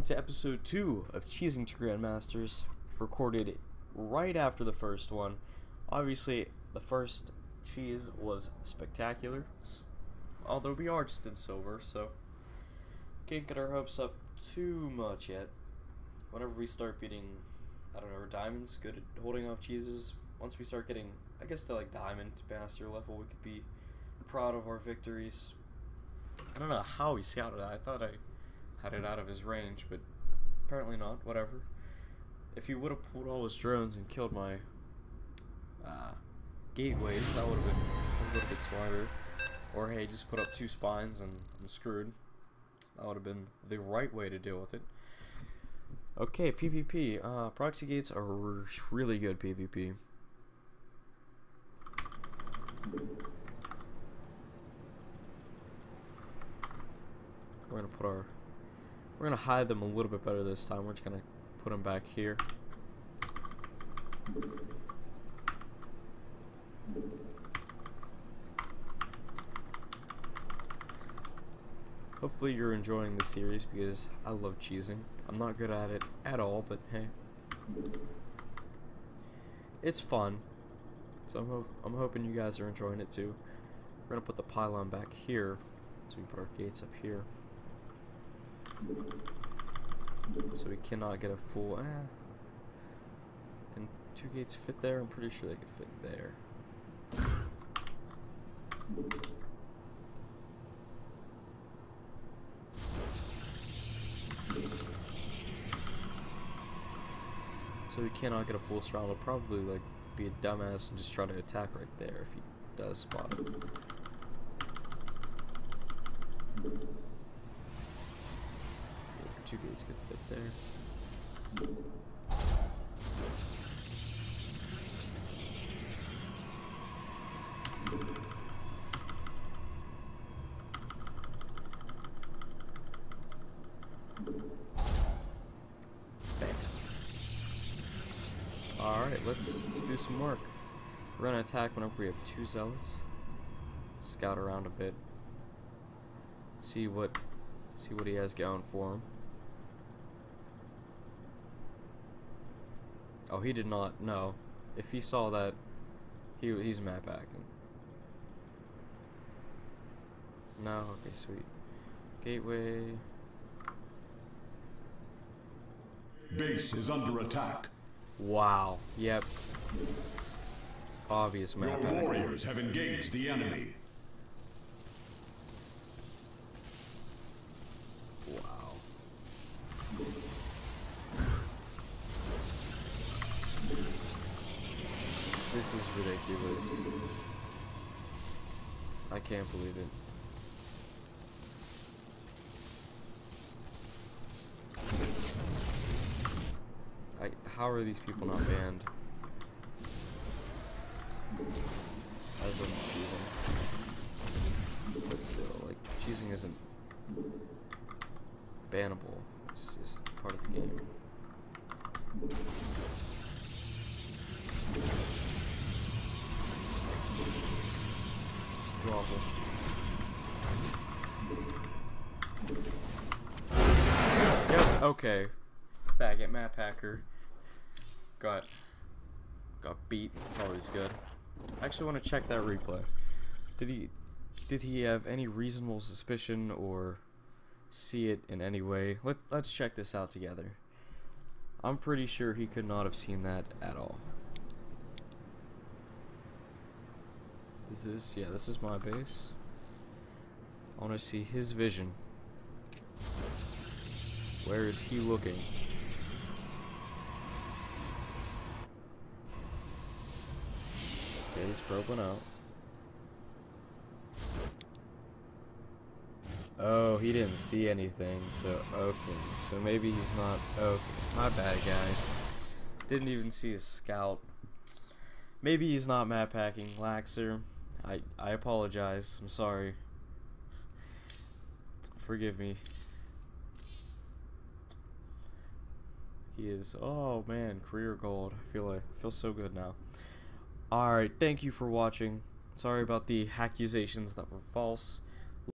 welcome to episode 2 of Cheesing to Grandmasters, recorded right after the first one. Obviously, the first cheese was spectacular, although we are just in silver, so can't get our hopes up too much yet. Whenever we start beating, I don't know, diamonds, good at holding off cheeses, once we start getting, I guess, to like diamond master level, we could be proud of our victories. I don't know how we scouted that. I thought I had it out of his range, but apparently not. Whatever. If he would have pulled all his drones and killed my uh, gateways, that would have been a little bit smarter. Or hey, just put up two spines and I'm screwed. That would have been the right way to deal with it. Okay, PvP. Uh, proxy gates are really good PvP. We're gonna put our we're gonna hide them a little bit better this time. We're just gonna put them back here. Hopefully you're enjoying the series because I love cheesing. I'm not good at it at all, but hey. It's fun. So I'm, ho I'm hoping you guys are enjoying it too. We're gonna put the pylon back here. So we put our gates up here. So we cannot get a full. Eh. Can two gates fit there? I'm pretty sure they could fit there. So we cannot get a full surround. We'll probably like be a dumbass and just try to attack right there if he does spot it. Two gates could fit there. Alright, let's, let's do some work. We're gonna attack whenever we have two zealots. Scout around a bit. See what see what he has going for him. Oh, he did not know. If he saw that, he he's map hacking. No, okay, sweet. Gateway. Base is under attack. Wow. Yep. Obvious Your map hacking. warriors have engaged the enemy. This is ridiculous. I can't believe it. I, how are these people not banned? As of. But still, like, cheesing isn't bannable. Okay. Back at Map Hacker. Got got beat. It's always good. I actually want to check that replay. Did he did he have any reasonable suspicion or see it in any way? Let let's check this out together. I'm pretty sure he could not have seen that at all. Is this yeah, this is my base. I want to see his vision. Where is he looking? Okay, he's probing out. Oh, he didn't see anything, so okay. So maybe he's not okay. My bad, guys. Didn't even see his scout. Maybe he's not map hacking, Laxer. I I apologize. I'm sorry. Forgive me. He is. Oh man, career gold. I feel like I feel so good now. All right, thank you for watching. Sorry about the accusations that were false.